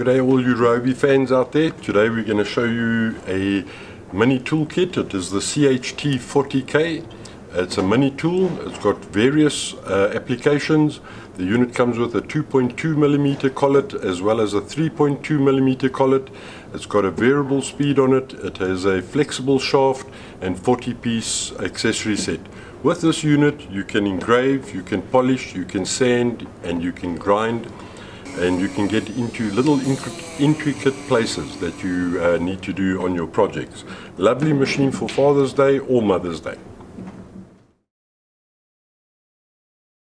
Good day all you Ryobi fans out there. Today we're going to show you a mini toolkit. It is the CHT 40K. It's a mini tool. It's got various uh, applications. The unit comes with a 2.2 millimeter collet as well as a 3.2 millimeter collet. It's got a variable speed on it. It has a flexible shaft and 40 piece accessory set. With this unit you can engrave, you can polish, you can sand and you can grind and you can get into little intricate places that you uh, need to do on your projects. Lovely machine for Father's Day or Mother's Day.